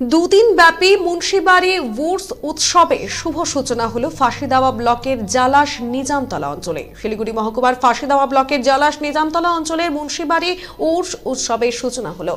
দুদিন ব্যাপী মুন্সিবাড়ি উর্স উৎসবে শুভ সূচনা হল ফাঁসিদাওয়া ব্লকের জালাস নিজামতলা অঞ্চলে। শিলিগুড়ি মহকুমার ফাঁসিদাওয়া ব্লকের জালাস নিজামতলা অঞ্চলের মুন্সিবাড়ি উর্স উৎসবের সূচনা হলো।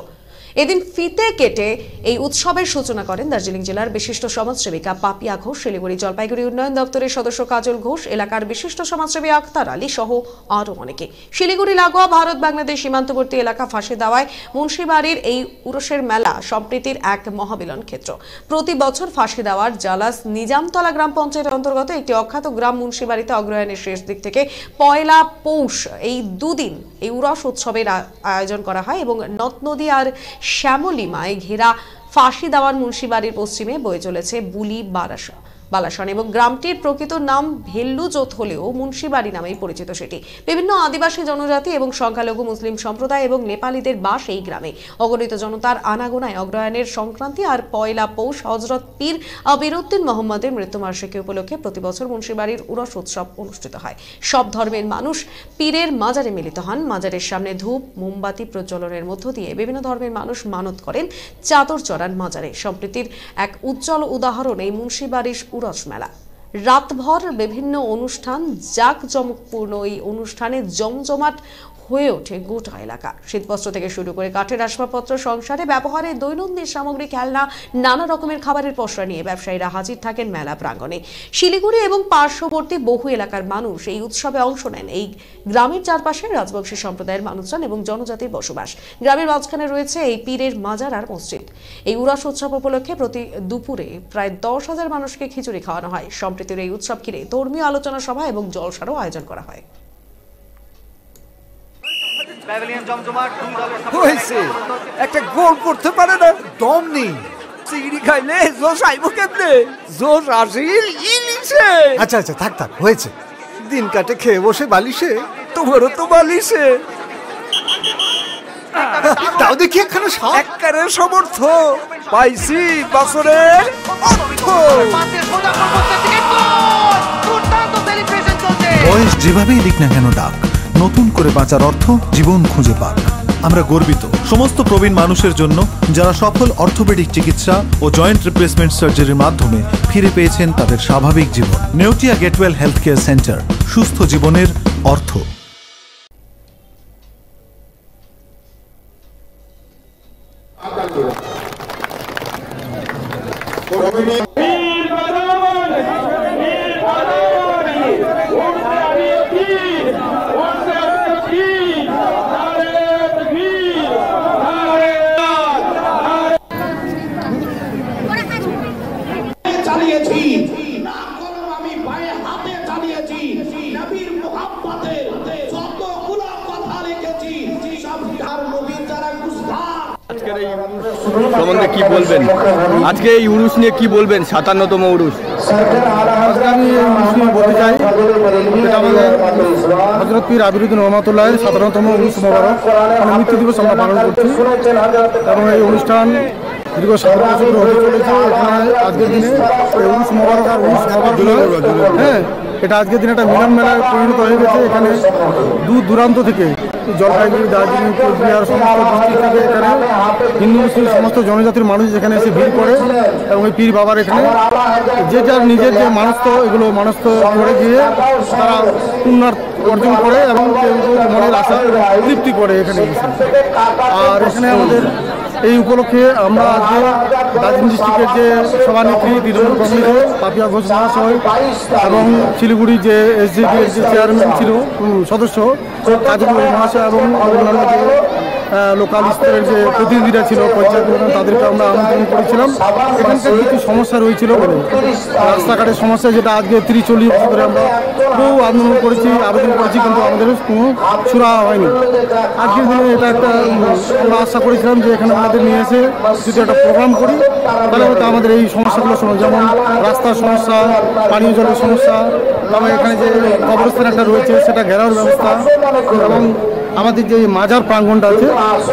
এদিন ফিতে কেটে এই উৎসবের সূচনা করেন দার্জিলিং জেলার বিশিষ্ট সমাজসেবিকা পাপিয়া ঘোষ, শিলিগুড়ি জলপাইগুড়ি উন্নয়ন দপ্তরের সদস্য কাজল ঘোষ, এলাকার বিশিষ্ট সমাজসেবী আক্তার আলী সহ আরও অনেকে। শিলিগুড়ি, লাগোয়া, ভারত, বাংলাদেশ সীমান্তবর্তী এলাকা ফাঁসি দেওয়ায় মুন্সিবাড়ির এই উরসের মেলা সম্প্রীতির এক মহাবিলন ক্ষেত্র। প্রতি বছর ফাঁসি দেওয়ার জালাস নিজামতলা গ্রাম পঞ্চায়েতের অন্তর্গত একটি অখ্যাত গ্রাম মুন্সিবাড়িতে অগ্রহায়ণের শেষ দিক থেকে পয়লা পৌষ, এই দুদিন এই উরস উৎসবের আয়োজন করা হয় এবং নদ, নদী আর শ্যামলিমায় ঘেরা ফাঁসি দেওয়ার মুন্সিবাড়ির পশ্চিমে বয়ে চলেছে বুলি বারাসা বালাসন এবং গ্রামটির প্রকৃত নাম ভেল্লুজোত হলেও মুন্সিবাড়ি নামেই পরিচিত সেটি। বিভিন্ন আদিবাসী জনজাতি এবং সংখ্যালঘু মুসলিম সম্প্রদায় এবং নেপালিদের বাস এই গ্রামে। অগণিত জনতার আনাগোনায় অগ্রহায়ণের সংক্রান্তি আর পয়লা পৌষ হজরত পীর আবিরুদ্দিন মোহাম্মদের মৃত্যুবার্ষিকী উপলক্ষে প্রতি বছর মুন্সিবাড়ির উরস উৎসব অনুষ্ঠিত হয়। সব ধর্মের মানুষ পীরের মাজারে মিলিত হন। মাজারের সামনে ধূপ, মোমবাতি প্রজ্বলনের মধ্য দিয়ে বিভিন্ন ধর্মের মানুষ মানত করেন। চাদর চড়ান মাজারে। সম্প্রীতির এক উজ্জ্বল উদাহরণ এই মুন্সিবাড়ির উরস মেলা রাতভর বিভিন্ন অনুষ্ঠান, জাঁকজমকপূর্ণ এই অনুষ্ঠানে জমজমাট হয়ে ওঠে গোটা এলাকা। শীতবস্ত্র থেকে শুরু করে কাঠের আসবাবপত্র, সংসারে ব্যবহারে দৈনন্দিন সামগ্রী, খেলনা, নানা রকমের খাবারের পসরা নিয়ে ব্যবসায়ীরা হাজির থাকেন মেলা প্রাঙ্গণে। শিলিগুড়ি এবং পার্শ্ববর্তী বহু এলাকার মানুষ এই উৎসবে অংশ নেন। এই গ্রামের চারপাশে রাজবংশী সম্প্রদায়ের মানুষজন এবং জনজাতির বসবাস। গ্রামের মাঝখানে রয়েছে এই পীরের মাজার আর মসজিদ। এই উরাস উৎসব উপলক্ষে প্রতি দুপুরে প্রায় দশ হাজার মানুষকে খিচুড়ি খাওয়ানো হয়। সম্প্রীতির এই উৎসব ঘিরে ধর্মীয় আলোচনা সভা এবং জলসারও আয়োজন করা হয়। হয়েছে। একটা গোল করতে পারে না দম নেই। চিংড়ি খাইলে জোশ আইব কেমনে? জোশ আসিল ইলিশে আচ্ছা আচ্ছা থাক থাক হয়েছে। দিন কাটে খেয়ে বসে বালিশে তোমারও তো বালিশে। তাও দেখি একখানা সাপ এককারে সমর্থ। পাইছি অর্থ। চলছে বয়স যেভাবেই দিক না কেন ডাক নতুন করে বাঁচার অর্থ জীবন খুঁজে পাক। আমরা গর্বিত। সমস্ত প্রবীণ মানুষের জন্য যারা সফল অর্থোপেডিক চিকিৎসা ও জয়েন্ট রিপ্লেসমেন্ট সার্জারির মাধ্যমে ফিরে পেয়েছেন তাদের স্বাভাবিক জীবন। Neotia Getwell health care centre সুস্থ জীবনের অর্থ। সম্বন্ধে কি বলবেন? আজকে এই উরুস নিয়ে কি বলবেন? সাতান্নতম আজকে আমি নিয়ে বলতে চাই এটা আমাদের হজরত পীর আবিরুদ্দিন সাধারণতম উরুস মোবারক। মৃত্যু দিবস আমরা পালন করছি। এবং এই অনুষ্ঠান দীর্ঘ সাত বছর হতে চলেছে। এখানে আজকের দিনে উরুস মোবারক আর উরুস মোবারক হ্যাঁ এটা আজকের দিনে একটা মিলন মেলায় পরিণত হয়ে গেছে। এখানে দূর দূরান্ত থেকে জলপাইগুড়ি, দার্জিলিং, কোচবিহার, সমস্ত ডিস্ট্রিক্ট থেকে এখানে হিন্দু, মুসলিম, সমস্ত জনজাতির মানুষ এখানে এসে ভিড় করে এবং এই পীর বাবার এখানে যে যার নিজের যে মানস্থ, এগুলো মানস্থ করে গিয়ে তারা পুণ্যার অর্জন করে এবং মনের আশা তৃপ্তি করে এখানে আর এখানে আমাদের এই উপলক্ষে আমরা আজকে দার্জিলিং ডিস্ট্রিক্টের যে সভানেত্রী তৃণমূল কংগ্রেস পাপিয়া ঘোষ মহাশয় এবং শিলিগুড়ি যে এসডিপি যে চেয়ারম্যান ছিল সদস্য, কাজী মহাশয় এবং অন্যান্য লোকাল স্তরের যে প্রতিনিধিরা ছিল পঞ্চায়েত তাদেরকে আমরা আমন্ত্রণ করেছিলাম। এখানকার কিছু সমস্যা রয়েছিল বলে। রাস্তাঘাটের সমস্যা, যেটা আজকে তিরিশ চল্লিশ বছর ধরে আমরা বহু আন্দোলন করেছি, আবেদন করেছি, কিন্তু আমাদের কোনো সুরা হয়নি। আজকের দিনে এটা একটা আমরা আশা করেছিলাম যে এখানে আমাদের নিয়ে এসে যদি একটা প্রোগ্রাম করি, তাহলে হয়তো আমাদের এই সমস্যাগুলো সমস্যা যেমন রাস্তার সমস্যা, পানীয় জলের সমস্যা, এবং এখানে যে কবরস্থান একটা রয়েছে, সেটা ঘেরাওর ব্যবস্থা, এবং আমাদের যে মাজার প্রাঙ্গনটা আছে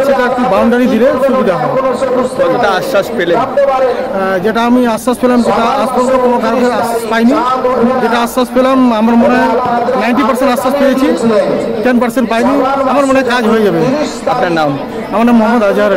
সেটা একটু বাউন্ডারি দিলে সুবিধা হবে। কতটা আশ্বাস পেলে যেটা আমি আশ্বাস পেলাম সেটা আশ্বাস পর্যন্ত কোনো কারণে পাইনি। যেটা আশ্বাস পেলাম আমার মনে হয় নাইনটি পার্সেন্ট আশ্বাস পেয়েছি টেন পার্সেন্ট পাইনি। আমার মনে হয় কাজ হয়ে যাবে। আপনার নাম? আমার নাম মোহাম্মদ আজহার।